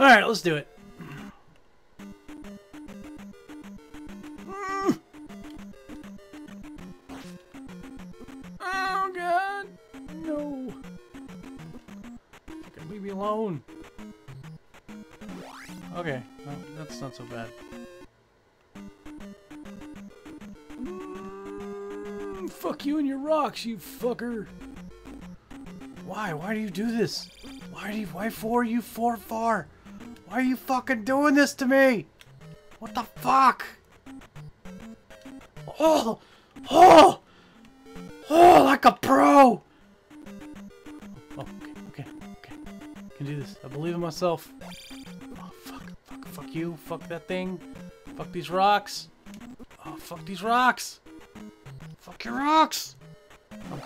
Alright, let's do it. Oh god! No! Fucking leave me alone. Okay, that's not so bad. Mm, fuck you and your rocks, you fucker! Why? Why do you do this? Why do you, why for you for far? Why are you fucking doing this to me? What the fuck? Oh! Oh! Oh, like a pro! Oh, okay, okay, okay. Can do this. I believe in myself. Oh, fuck, fuck, fuck you. Fuck that thing. Fuck these rocks. Oh, fuck these rocks. Fuck your rocks. Come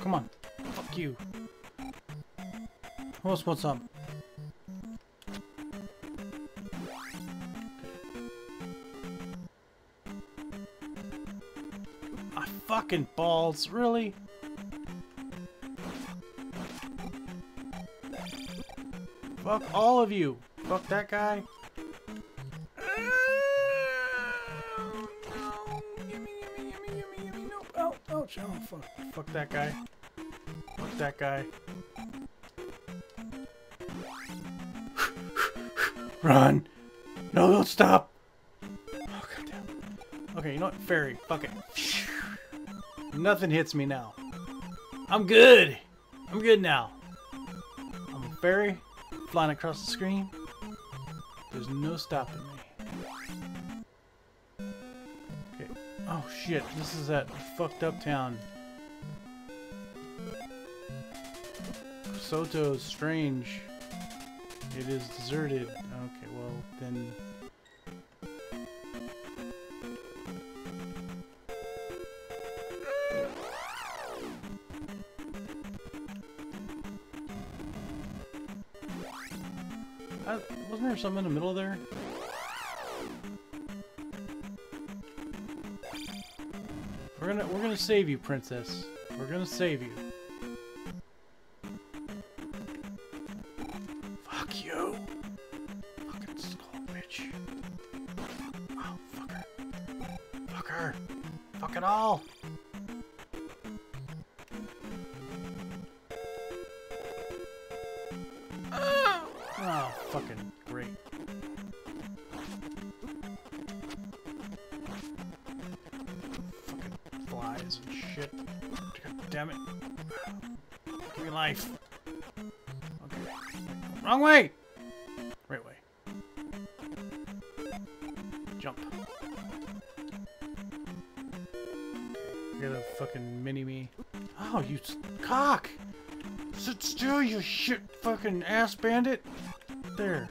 Come on. Fuck you. Else wants some? Ah, fucking balls. Really? Fuck all of you. Fuck that guy. Oh, ouch. Oh, fuck. Fuck that guy. That guy. Run! No, don't stop! Oh, goddamn. Okay, you know what? Fairy. Fuck it. Nothing hits me now. I'm good! I'm good now. I'm a fairy, flying across the screen. There's no stopping me. Okay. Oh shit, this is that fucked up town. Soto's strange. It is deserted. Okay, well then. Uh, wasn't there something in the middle there? We're gonna we're gonna save you, princess. We're gonna save you. Shit. God damn it. Give me life. Okay. Wrong way! Right way. Jump. You're the fucking mini me. Oh, you cock! Sit still, you shit fucking ass bandit! There.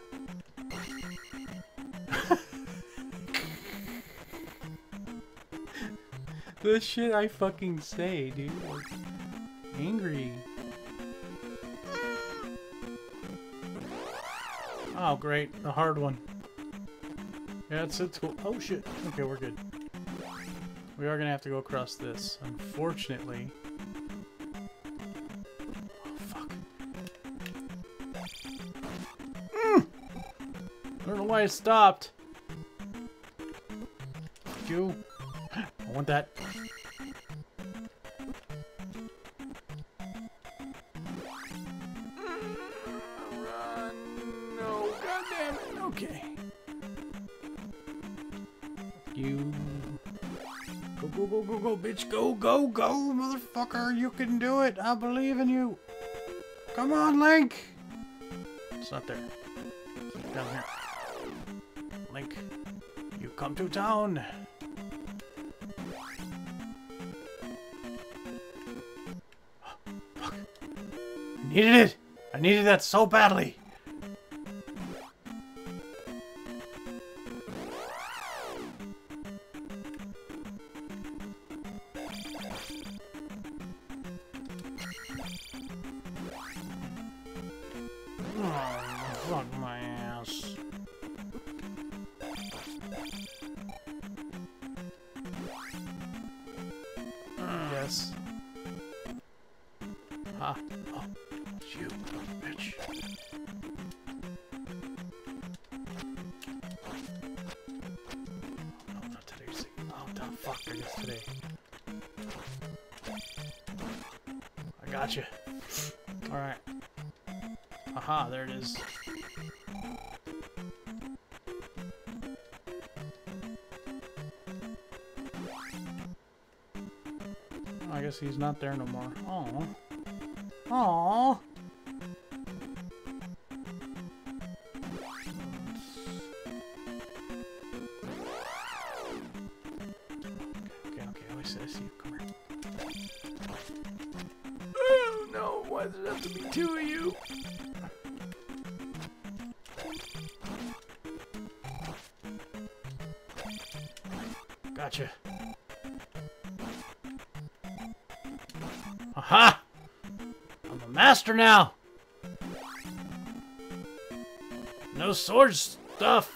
The shit I fucking say, dude. Angry. Oh, great. The hard one. Yeah, it's, it's cool. Oh, shit. Okay, we're good. We are gonna have to go across this, unfortunately. Oh, fuck. Mm! I don't know why it stopped. You. I want that. You. Go, go, go, go, go, bitch. Go, go, go, motherfucker. You can do it. I believe in you. Come on, Link. It's not there. It's down here. Link, you come to town. Needed it. I needed that so badly. Oh. You, bitch. No, not. Oh, fuck, I guess today. I got you. All right. Aha, there it is. I guess he's not there no more. Oh. Oh. Okay, okay, I see, I see you. Come here. Oh no, why does it have to be two of you? Gotcha. Aha! Master now! No sword stuff!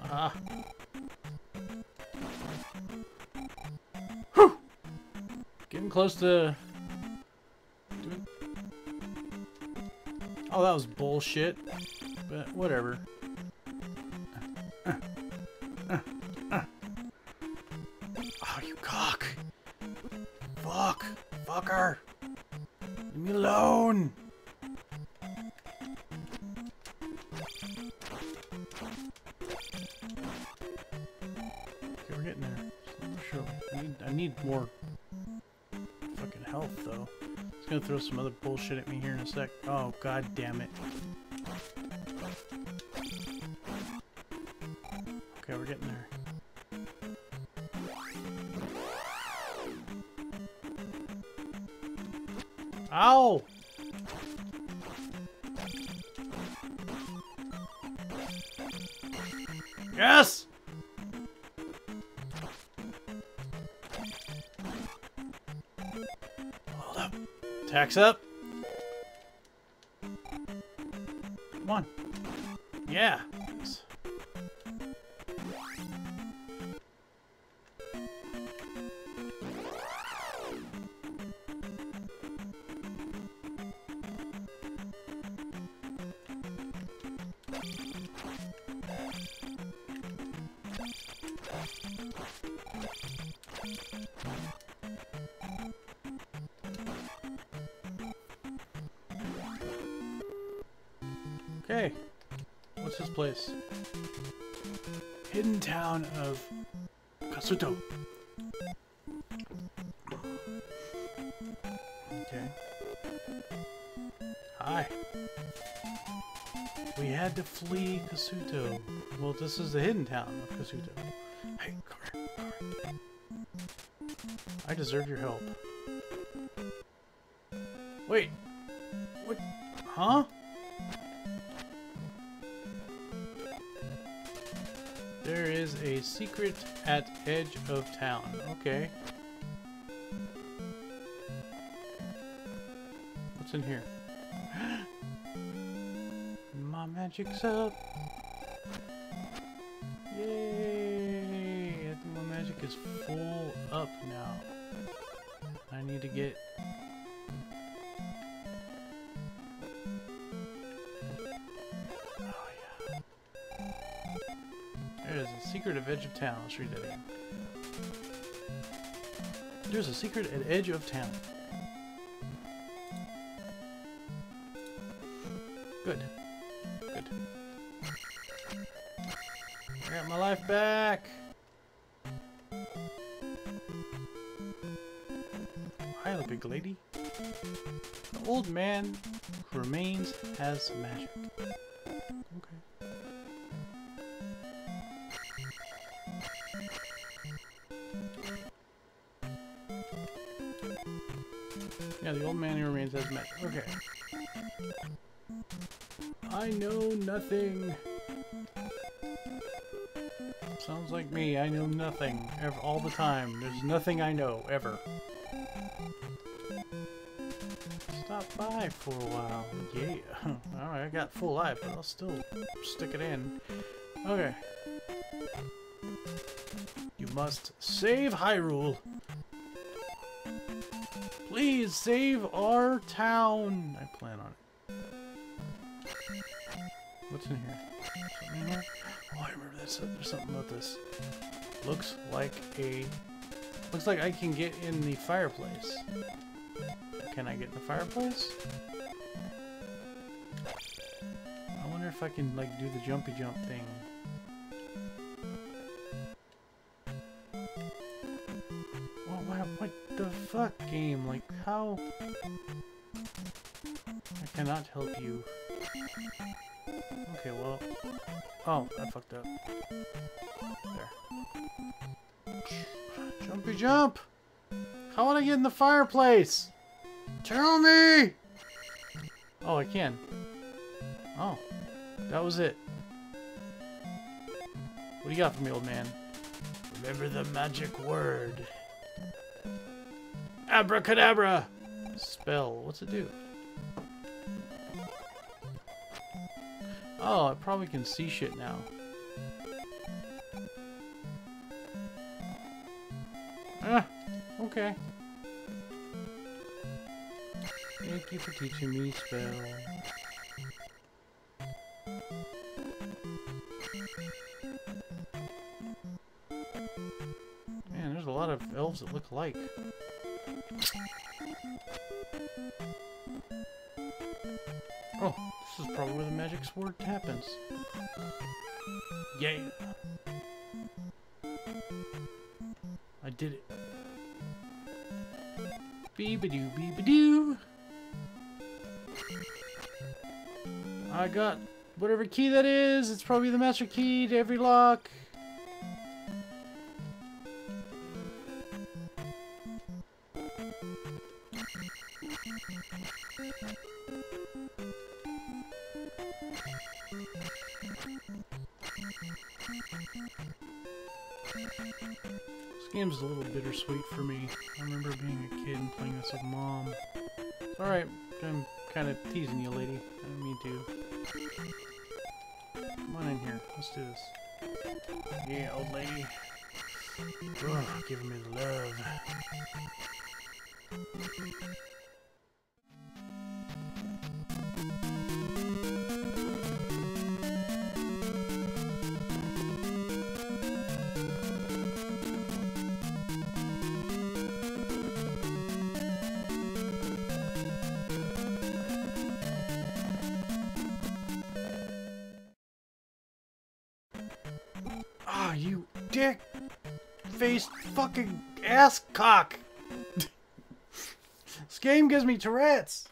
Ah. Getting close to Oh, that was bullshit. But whatever. Oh, you cock. Fuck. Fucker. Leave me alone. Okay, we're getting there. Sure. I need, I need more fucking health, though. He's gonna throw some other bullshit at me here in a sec. Oh, god damn it. Okay, we're getting there. Ow! Yes! Tax up. Okay. What's this place? Hidden town of Kasuto. Okay. Hi. We had to flee Kasuto. Well, this is the hidden town of Kasuto. Hey. I deserve your help. Wait. What? Huh? There is a secret at edge of town. Okay. What's in here? My magic's up. Yay! My magic is full up now. I need to get secret at edge of town. Let's read that again. There's a secret at edge of town. Good. Good. I got my life back. Hi, little big lady. The old man who remains has magic. Man who remains has magic. Okay. I know nothing. Sounds like me. I know nothing ever, all the time. There's nothing I know ever. Stop by for a while. Yeah. Alright, I got full life, but I'll still stick it in. Okay. You must save Hyrule. Please save our town. I plan on it. What's in here? In here? Oh, I remember this. There's something about this. Looks like a... Looks like I can get in the fireplace. Can I get in the fireplace? I wonder if I can, like, do the jumpy jump thing. What, the fuck, game? Like, how... I cannot help you. Okay, well... Oh, I fucked up. There. Jumpy jump! How would I get in the fireplace? Tell me! Oh, I can. Oh. That was it. What do you got for me, old man? Remember the magic word. Abracadabra! Spell. What's it do? Oh, I probably can see shit now. Ah, okay. Thank you for teaching me spell. Lot of elves that look alike. Oh, this is probably where the magic sword happens. Yeah. I did it. Beebadoo, beebadoo. I got whatever key that is. It's probably the master key to every lock. This game's a little bittersweet for me. I remember being a kid and playing this with mom. Alright, I'm kind of teasing you, lady. I didn't mean to. Come on in here. Let's do this. Yeah, old lady. Oh, giving me the love. Dick fucking ass cock. this game gives me Tourette's.